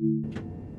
AWS operational.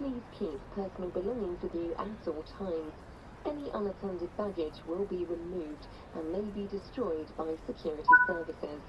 Please keep personal belongings with you at all times. Any unattended baggage will be removed and may be destroyed by security services.